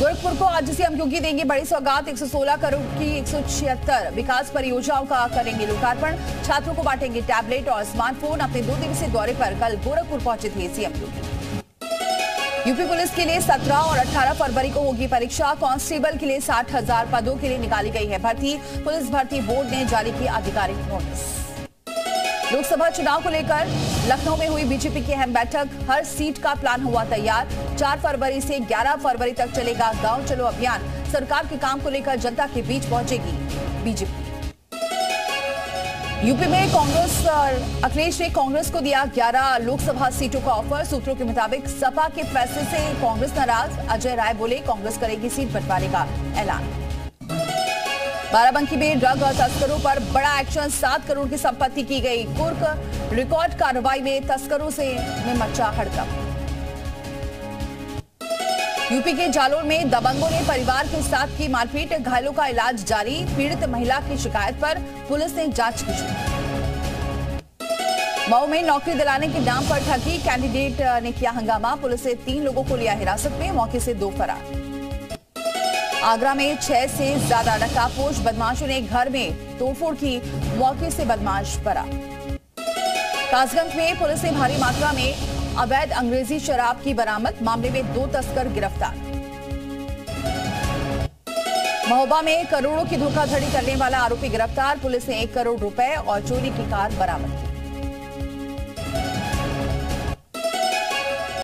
गोरखपुर को आज सीएम योगी देंगे बड़ी सौगात 116 करोड़ की एक सौ छिहत्तर विकास परियोजनाओं का करेंगे लोकार्पण। छात्रों को बांटेंगे टैबलेट और स्मार्टफ़ोन। अपने दो दिवसीय दौरे पर कल गोरखपुर पहुँचे थे सीएम। योगी यूपी पुलिस के लिए 17 और 18 फरवरी को होगी परीक्षा। कांस्टेबल के लिए साठ हज़ार पदों के लिए निकाली गई है भर्ती। पुलिस भर्ती बोर्ड ने जारी की आधिकारिक नोटिस। लोकसभा चुनाव को लेकर लखनऊ में हुई बीजेपी की अहम बैठक। हर सीट का प्लान हुआ तैयार। 4 फरवरी से 11 फरवरी तक चलेगा गाँव चलो अभियान। सरकार के काम को लेकर जनता के बीच पहुंचेगी बीजेपी। यूपी में कांग्रेस, अखिलेश ने कांग्रेस को दिया 11 लोकसभा सीटों का ऑफ़र। सूत्रों के मुताबिक सपा के फैसले से कांग्रेस नाराज़। अजय राय बोले, कांग्रेस करेगी सीट बंटवारे का ऐलान। बाराबंकी में ड्रग और तस्करों पर बड़ा एक्शन, सात करोड़ की संपत्ति की गई। कुर्क रिकॉर्ड कार्रवाई में तस्करों से में मचा हड़कंप। यूपी के जालोर में दबंगों ने परिवार के साथ की मारपीट, घायलों का इलाज जारी, पीड़ित महिला की शिकायत पर पुलिस ने जाँच की मऊ में नौकरी दिलाने के नाम पर ठगी, कैंडिडेट ने किया हंगामा, पुलिस ने तीन लोगों को लिया हिरासत में, मौके से दो फरार। आगरा में छह से ज़्यादा नकाबपोश बदमाशों ने घर में तोड़फोड़ की। मौके से बदमाश पड़ा कासगंज में पुलिस ने भारी मात्रा में अवैध अंग्रेज़ी शराब की बरामद, मामले में दो तस्कर गिरफ़्तार। महोबा में करोड़ों की धोखाधड़ी करने वाला आरोपी गिरफ़्तार, पुलिस ने एक करोड़ रुपए और चोरी की कार बरामद की।